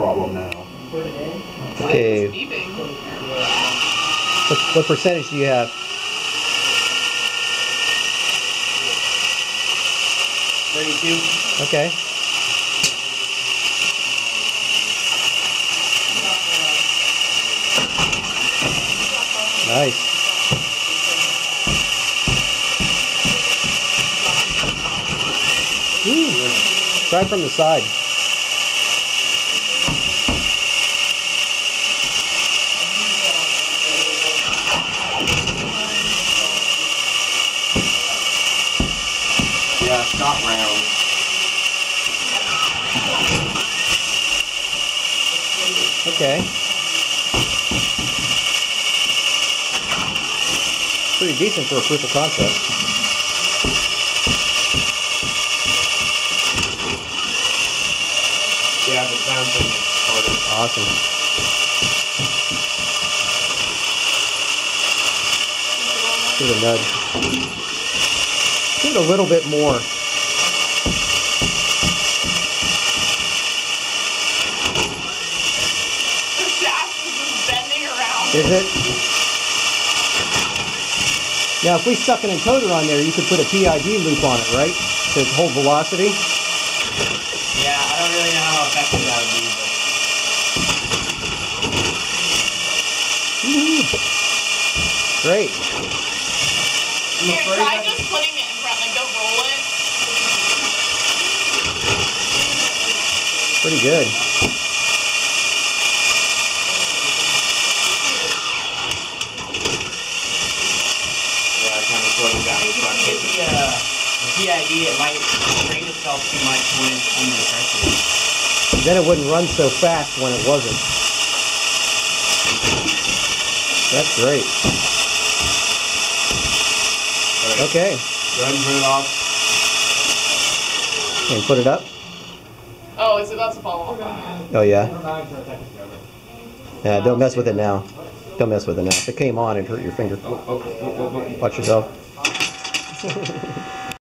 problem now. Okay. What, what percentage do you have? Thirty-two. Okay. Nice. Ooh. Try from the side. It's not round. Okay. Pretty decent for a proof of concept. Yeah, the sound thing is harder. Awesome. It a nudge. Give it a little bit more. The shaft is just bending around. Is it? Now, if we stuck an encoder on there, you could put a PID loop on it, right? To hold velocity. Yeah, I don't really know how effective that would be, but Great. I'm Here, try just putting it in front and go roll it. Pretty good. Yeah, I kind of slowed it down. If you hit the, uh, the PID, it might strain itself too much when it's under pressure. Then it wouldn't run so fast when it wasn't. That's great. Alright, Okay. Go ahead and turn it off. And put it up. Oh, it's about to fall off. Oh yeah. Yeah. Don't mess with it now. Don't mess with it now. If it came on, it'd hurt your finger. Oh, oh, oh, oh, oh. Watch yourself.